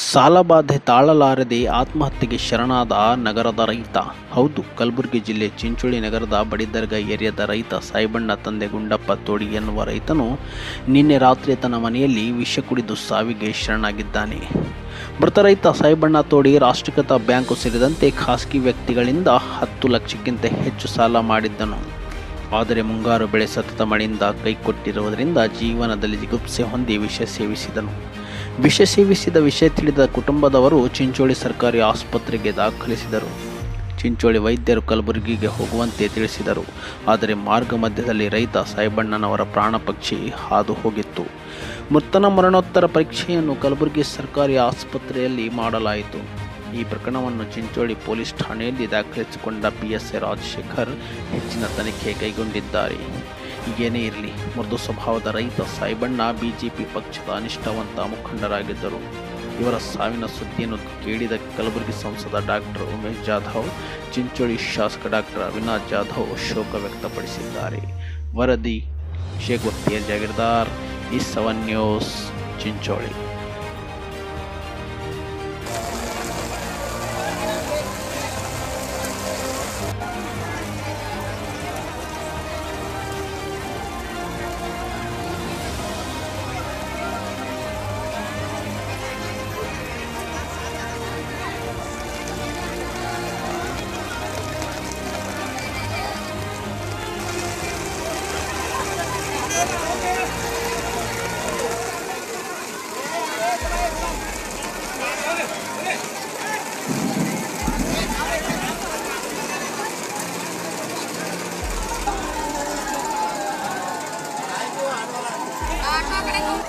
ಸಾಲಬಾಧೆ ತಾಳಲಾರದೆ ಆತ್ಮಹತ್ಯೆಗೆ ಶರಣಾದ ನಗರದ ರೈತ. ಹೌದು, ಕಲಬುರಗಿ ಜಿಲ್ಲೆ ಚಿಂಚೋಳಿ ನಗರದ ಬಡಿದರ್ಗ ಏರಿಯಾದ ರೈತ ಸಾಯಿಬಣ್ಣ ತಂದೆ ಗುಂಡಪ್ಪ ತೋಡಿ ಎನ್ನುವ ರೈತನು ನಿನ್ನೆ ರಾತ್ರಿ ತನ್ನ ಮನೆಯಲ್ಲಿ ವಿಷ ಕುಡಿದು ಸಾವಿಗೆ ಶರಣಾಗಿದ್ದಾನೆ. ಮೃತ ರೈತ ಸಾಯಿಬಣ್ಣ ತೋಡಿ ರಾಷ್ಟ್ರೀಕೃತ ಬ್ಯಾಂಕು ಸೇರಿದಂತೆ ಖಾಸಗಿ ವ್ಯಕ್ತಿಗಳಿಂದ ಹತ್ತು ಲಕ್ಷಕ್ಕಿಂತ ಹೆಚ್ಚು ಸಾಲ ಮಾಡಿದ್ದನು. ಆದರೆ ಮುಂಗಾರು ಬೆಳೆ ಸತತ ಮಳೆಯಿಂದ ಕೈಕೊಟ್ಟಿರುವುದರಿಂದ ಜೀವನದಲ್ಲಿ ಜಿಗುಪ್ಸೆ ಹೊಂದಿ ವಿಷ ಸೇವಿಸಿದನು. ವಿಷ ಸೇವಿಸಿದ ವಿಷಯ ತಿಳಿದ ಕುಟುಂಬದವರು ಚಿಂಚೋಳಿ ಸರ್ಕಾರಿ ಆಸ್ಪತ್ರೆಗೆ ದಾಖಲಿಸಿದರು. ಚಿಂಚೋಳಿ ವೈದ್ಯರು ಕಲಬುರಗಿಗೆ ಹೋಗುವಂತೆ ತಿಳಿಸಿದರು. ಆದರೆ ಮಾರ್ಗ ಮಧ್ಯದಲ್ಲಿ ರೈತ ಸಾಯಿಬಣ್ಣನವರ ಪ್ರಾಣ ಪಕ್ಷಿ ಹಾದು ಹೋಗಿತ್ತು. ಮೃತನ ಮರಣೋತ್ತರ ಪರೀಕ್ಷೆಯನ್ನು ಕಲಬುರಗಿ ಸರ್ಕಾರಿ ಆಸ್ಪತ್ರೆಯಲ್ಲಿ ಮಾಡಲಾಯಿತು. ಈ ಪ್ರಕರಣವನ್ನು ಚಿಂಚೋಳಿ ಪೊಲೀಸ್ ಠಾಣೆಯಲ್ಲಿ ದಾಖಲಿಸಿಕೊಂಡ ಪಿಎಸ್ಐ ರಾಜಶೇಖರ್ ಹೆಚ್ಚಿನ ತನಿಖೆ ಕೈಗೊಂಡಿದ್ದಾರೆ. ಏನೇ ಇರಲಿ. ಮೃದು ಸ್ವಭಾವದ ರೈತ ಸಾಯಿಬಣ್ಣ ಬಿಜೆಪಿ ಪಕ್ಷದ ಅನಿಷ್ಠಾವಂತ ಮುಖಂಡರಾಗಿದ್ದರು. ಇವರ ಸಾವಿನ ಸುದ್ದಿಯನ್ನು ಕೇಳಿದ ಕಲಬುರಗಿ ಸಂಸದ ಡಾಕ್ಟರ್ ಉಮೇಶ್ ಜಾಧವ್, ಚಿಂಚೋಳಿ ಶಾಸಕ ಡಾಕ್ಟರ್ ಅವಿನಾಶ್ ಜಾಧವ್ ಶೋಕ ವ್ಯಕ್ತಪಡಿಸಿದ್ದಾರೆ. ವರದಿ ಶೇಖ್ ಜಾಗೀರ್ದಾರ್ ಈ ಸವನ್ ನ್ಯೂಸ್, ಚಿಂಚೋಳಿ. 何?